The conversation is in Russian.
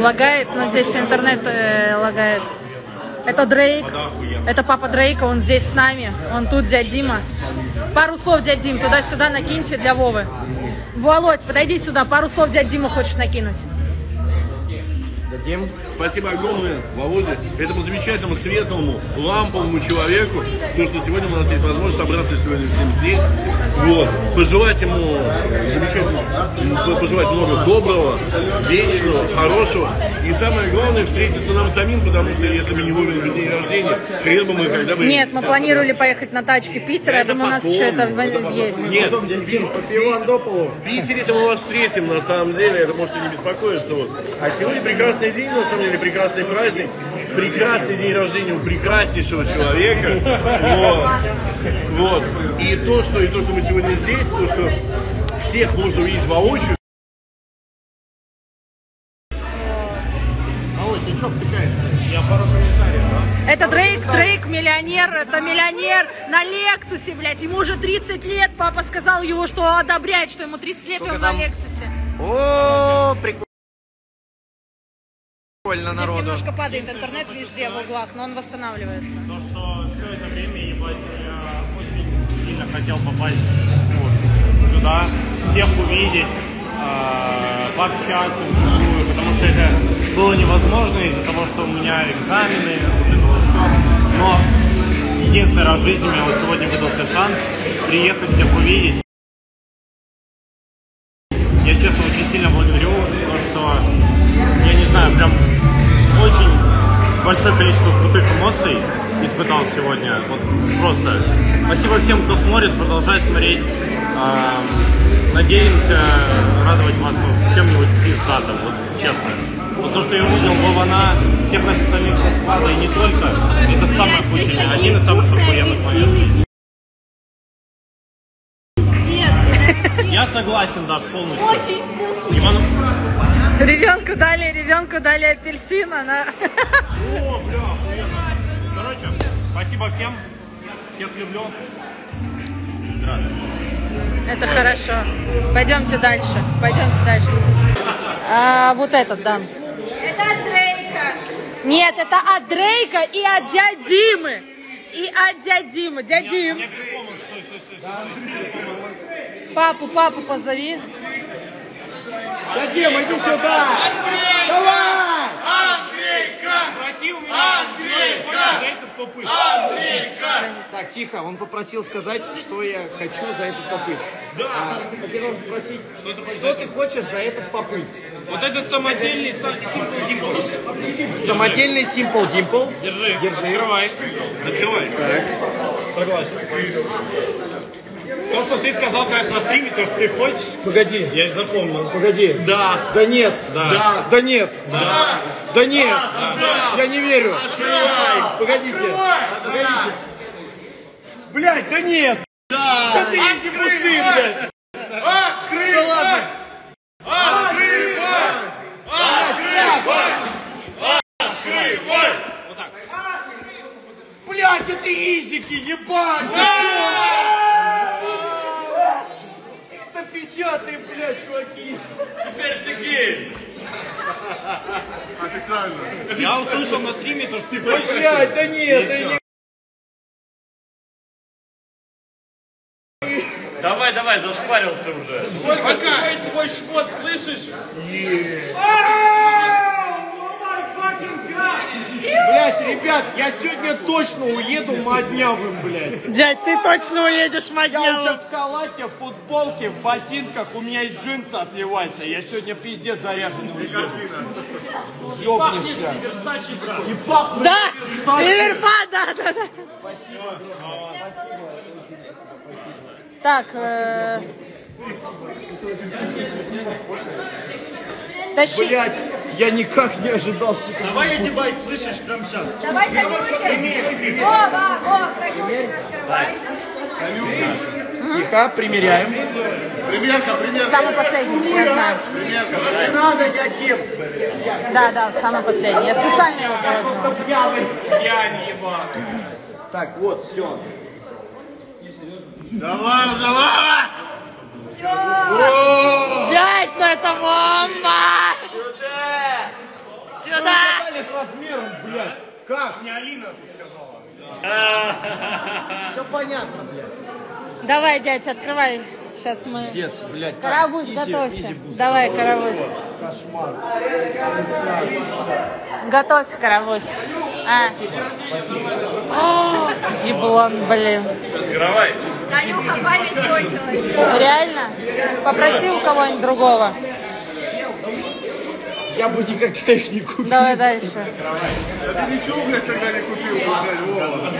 Лагает, но здесь интернет э, лагает. Это Дрейк. Это папа Дрейка, он здесь с нами. Он тут, дядь Дима. Пару слов, дядь Дим, туда-сюда накиньте для Вовы. Володь, подойди сюда, пару слов дядь Дима хочешь накинуть. Дим, спасибо огромное, Володе, этому замечательному, светлому, ламповому человеку, то, что сегодня у нас есть возможность собраться сегодня всем здесь. Вот. Пожелать ему замечательно, пожелать много доброго, вечного, хорошего. И самое главное, встретиться нам самим, потому что если мы не вовремя в день рождения, хрен бы мы когда бы... Нет, мы планировали поехать на тачке в Питер, я Это думаю, у нас потом. еще это в- есть. Нет, в Питере-то мы вас встретим, на самом деле, это можете не беспокоиться. Вот. А сегодня прекрасный день, на самом деле, прекрасный праздник, прекрасный день рождения у прекраснейшего человека. Вот. Вот. И то, что, и то, что мы сегодня здесь, то, что всех можно увидеть воочию. Володь, ты что втыкаешь? Я пару комментариев, да? Это Дрейк, Дрейк миллионер, это миллионер на Лексусе, блядь. Ему уже 30 лет, папа сказал его, что одобряет, что ему 30 лет, и он на Лексусе. О, прикольно Здесь народу. немножко падает интернет везде в углах, но он восстанавливается. То, что все это время, ебать, я очень сильно хотел попасть вот, сюда, всех увидеть, э, пообщаться вживую, потому что это было невозможно из-за того, что у меня экзамены, вот это вот все. Но единственный раз в жизни у меня вот сегодня выдался шанс приехать, всех увидеть. Я честно очень сильно благодарю, большое количество крутых эмоций испытал сегодня. Вот просто. Спасибо всем, кто смотрит, продолжает смотреть. Надеемся радовать вас чем-нибудь пиздатым, вот честно. Вот то, что я увидел Вована, всех остальных расклада, и не только, это самое охуительное, один из самых охуенных моментов. Я согласен, Даш, полностью. Очень Иванов... Ребенку дали, ребенку дали апельсин, она... О, бля, охуенно. Короче, спасибо всем. Всех люблю. Это хорошо. Пойдемте дальше. Пойдемте дальше. А, вот этот, да. Это от Дрейка. Нет, это от Дрейка и от дяди Димы. И от дяди Димы. Дядя Дим. Папу, папу позови. Да, Дима, иди сюда! Давай! Спроси у меня, за этот попыт. Так, тихо, он попросил сказать, что я хочу за этот попыт. Да. так я должен спросить, Что ты хочешь что ты хочешь за этот попыт? Вот этот самодельный Simple Dimple. Самодельный Simple Dimple. Держи. Держи. Открывай. Открывай. Согласен. То, что ты сказал как на стриме, то, что ты хочешь, Погоди, я это запомнил. погоди. Да. Да нет. Да. Да нет. Да. Да нет. Я не верю. Погодите. Погодите. Блять, да нет. Да. Да ты иди пусты, блядь. Открывай. Да ладно. Блять, это изики, ебать! 150 блядь, чуваки! Теперь ты гей! Я услышал на стриме то, что ты хочешь. Блядь, да нет, да нет! Давай, давай, зашкварился уже. Блять, ребят, я сегодня точно уеду моднявым, блядь. Дядь, ты точно уедешь, Я Магелло. уже в халате, в футболке, в ботинках, у меня есть джинсы от Левайса. Я сегодня пиздец заряженный уеду. Ёбнешься. И пахнет Да, Ливерпа, да, да, да. Так, э... Тащи. Блять, я никак не ожидал, что ты... Давай я тебя слышишь прямо сейчас. Давай колючки. Вова, Вов, колючки раскрывай. Тихо, примеряем. Примерка, примерка. Самый последний, я знаю. Не надо никаким. Да, да, самый последний. Я специально его пьяный. Я не ебал. Так, вот, все. Давай давай! Дядь, ну это бомба! Катали с размером, блядь. Как? Не Алина сказала. Все понятно, блядь. Давай, дядь, открывай. Сейчас мы... Дец, блядь. Карабусь, изи- готовься. изи. Давай, Карабусь. Кошмар. Готовься, Карабусь. А. О, Еблан, блин. Танюха, кончилась. Реально? Попроси у кого-нибудь другого. Я бы никогда их не купил. Давай дальше. Ты ничего, блядь, тогда не купил, блядь, Вова.